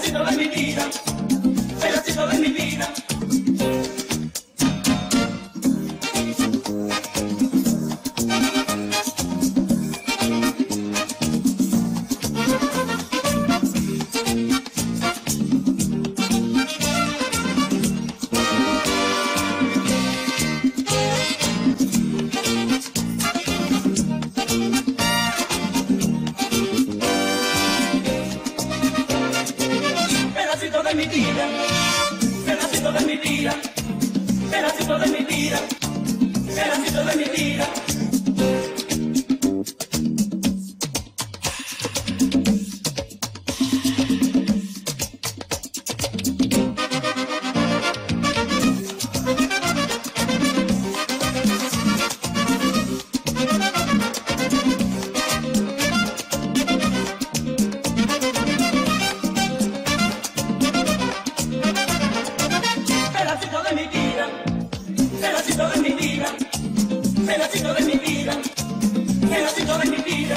pedacito de mi vida, pedacito de mi. Mi vida, pedacito de mi vida, pedacito de mi vida, pedacito de mi vida. de mi vida, pedacito de mi vida.